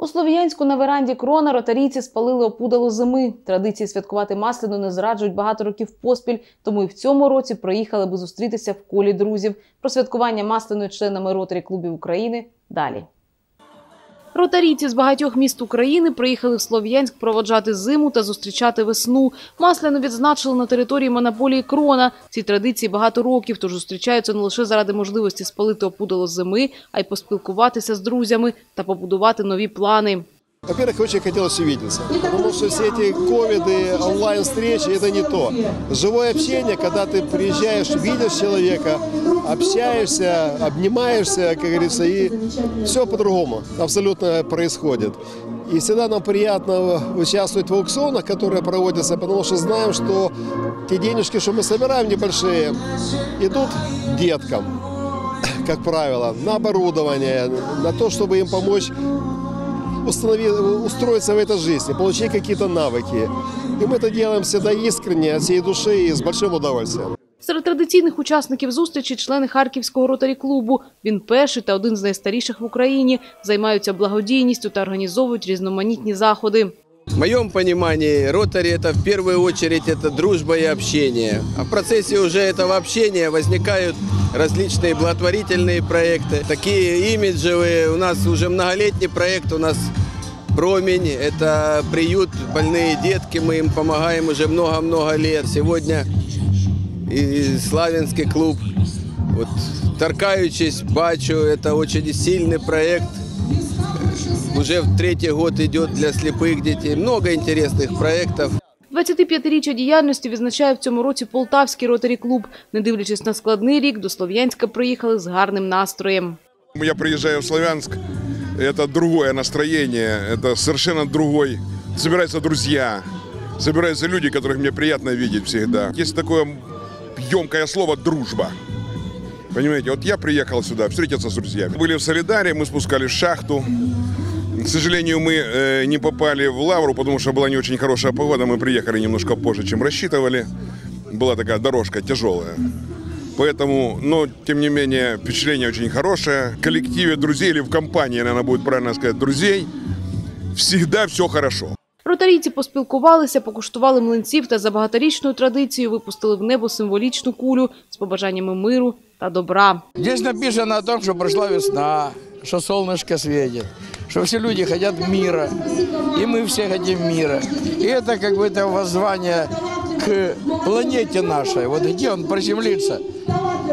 У Слов'янську на веранді крона ротарійці спалили опудало зими. Традиції святкувати масляну не зраджують багато років поспіль, тому і в цьому році приїхали би зустрітися в колі друзів. Про святкування масляної членами ротарі клубів України далі. Ротарійці з багатьох міст України приїхали в Слов'янськ проводжати зиму та зустрічати весну. Масляну відзначили на території монополії Крона. Ці традиції багато років, тож зустрічаються не лише заради можливості спалити опудало зими, а й поспілкуватися з друзями та побудувати нові плани. Во-первых, очень хотелось увидеться, потому что все эти ковиды, онлайн-встречи – это не то. Живое общение, когда ты приезжаешь, видишь человека, общаешься, обнимаешься, как говорится, и все по-другому абсолютно происходит. И всегда нам приятно участвовать в аукционах, которые проводятся, потому что знаем, что те денежки, что мы собираем небольшие, идут деткам, как правило, на оборудование, на то, чтобы им помочь устроиться в этой жизни, получить какие-то навыки. И мы это делаем всегда искренне, от всей души и с большим удовольствием. Серед традиційних учасників зустрічі члени Харківського ротарі клубу. Він перший та один з найстаріших в Україні. Займаються благодійністю та організовують різноманітні заходи. В моем понимании, ротари это в первую очередь это дружба и общение. А в процессе уже этого общения возникают различные благотворительные проекты. Такие имиджевые. У нас уже многолетний проект, у нас Промень, это приют больные детки, мы им помогаем уже много-много лет. Сегодня и Славянский клуб. Вот, торкаючись, бачу, это очень сильный проект. Уже в третий год идет для слепых детей. Много интересных проектов. 25-річчя діяльності відзначає в цьому році Полтавський ротарі клуб. Не дивлячись на складний рік, до Слов'янська приїхали з гарним настроєм. Я приезжаю в Славянск, это другое настроение, это совершенно другой. Собираются друзья, собираются люди, которых мне приятно видеть всегда. Есть такое емкое слово «дружба». Понимаете, вот я приехал сюда встретиться с друзьями. Были в Солидаре, мы спускались в шахту. К сожалению, мы э, не попали в Лавру, потому что была не очень хорошая погода. Мы приехали немножко позже, чем рассчитывали. Была такая дорожка тяжелая. Поэтому, но, тем не менее, впечатление очень хорошее. В коллективе друзей или в компании, наверное, будет правильно сказать, друзей, всегда все хорошо. Ротарійці поспілкувалися, покуштували млинців та за багаторічною традицією випустили в небо символічну кулю з побажаннями миру та добра. Здесь написано о том, что пришла весна, что солнышко светит, что все люди хотят мира, и мы все хотим мира. И это как бы это воззвание к планете нашей. Вот где он приземлится,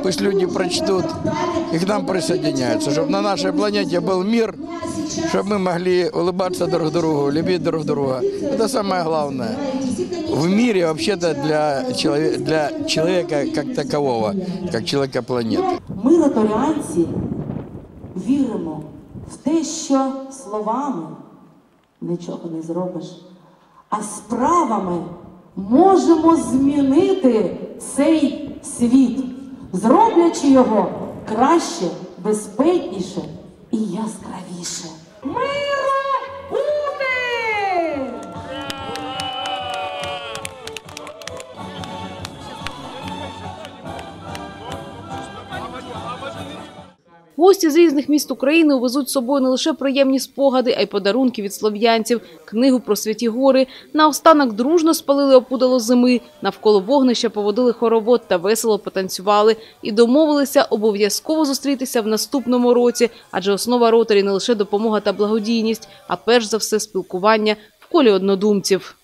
пусть люди прочтут и к нам присоединяются, чтобы на нашей планете был мир, чтобы мы могли улыбаться друг другу, любить друг друга. Это самое главное. В мире вообще-то для человека, для человека как такового, как человека планеты. Ми, роторіанці, віримо в те, що словами нічого не зробиш, а справами можемо змінити цей світ, зроблячи його краще, безпечніше і яскравіше. Мира Гості з різних міст України увезуть з собою не лише приємні спогади, а й подарунки від слов'янців, книгу про святі гори. Наостанок дружно спалили опудало зими, навколо вогнища поводили хоровод та весело потанцювали. І домовилися обов'язково зустрітися в наступному році, адже основа ротарі не лише допомога та благодійність, а перш за все спілкування в колі однодумців.